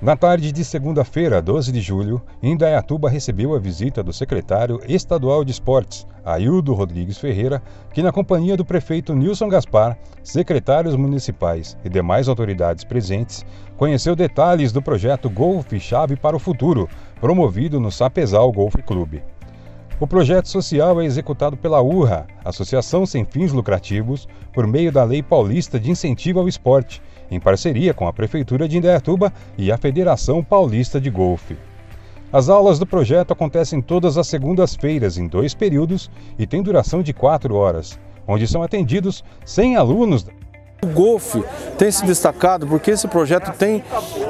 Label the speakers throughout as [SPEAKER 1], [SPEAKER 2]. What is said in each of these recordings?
[SPEAKER 1] Na tarde de segunda-feira, 12 de julho, Indaiatuba recebeu a visita do secretário estadual de esportes, Aildo Rodrigues Ferreira, que, na companhia do prefeito Nilson Gaspar, secretários municipais e demais autoridades presentes, conheceu detalhes do projeto Golf Chave para o Futuro, promovido no Sapezal Golf Clube. O projeto social é executado pela URRA, Associação Sem Fins Lucrativos, por meio da Lei Paulista de Incentivo ao Esporte, em parceria com a Prefeitura de Indaiatuba e a Federação Paulista de Golfe. As aulas do projeto acontecem todas as segundas-feiras em dois períodos e têm duração de quatro horas, onde são atendidos 100 alunos
[SPEAKER 2] o golfe tem se destacado porque esse projeto tem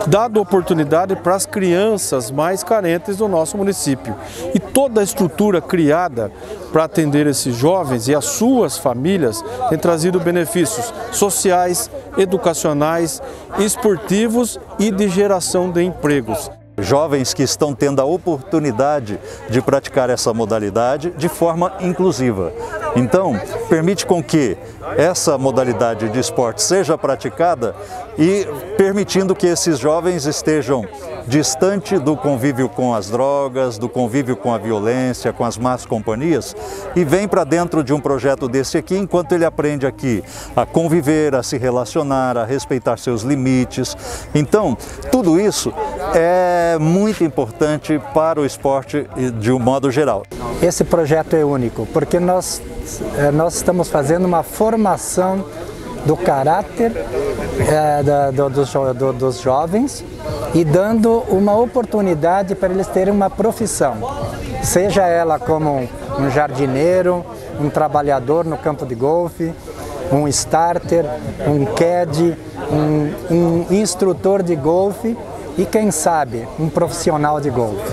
[SPEAKER 2] dado oportunidade para as crianças mais carentes do nosso município. E toda a estrutura criada para atender esses jovens e as suas famílias tem trazido benefícios sociais, educacionais, esportivos e de geração de empregos
[SPEAKER 3] jovens que estão tendo a oportunidade de praticar essa modalidade de forma inclusiva. Então, permite com que essa modalidade de esporte seja praticada e permitindo que esses jovens estejam distante do convívio com as drogas, do convívio com a violência, com as más companhias e vem para dentro de um projeto desse aqui enquanto ele aprende aqui a conviver, a se relacionar, a respeitar seus limites. Então, tudo isso é muito importante para o esporte de um modo geral.
[SPEAKER 4] Esse projeto é único porque nós, eh, nós estamos fazendo uma formação do caráter é, da, do, dos, do, dos jovens e dando uma oportunidade para eles terem uma profissão, seja ela como um jardineiro, um trabalhador no campo de golfe, um starter, um CAD, um, um instrutor de golfe e quem sabe um profissional de golfe.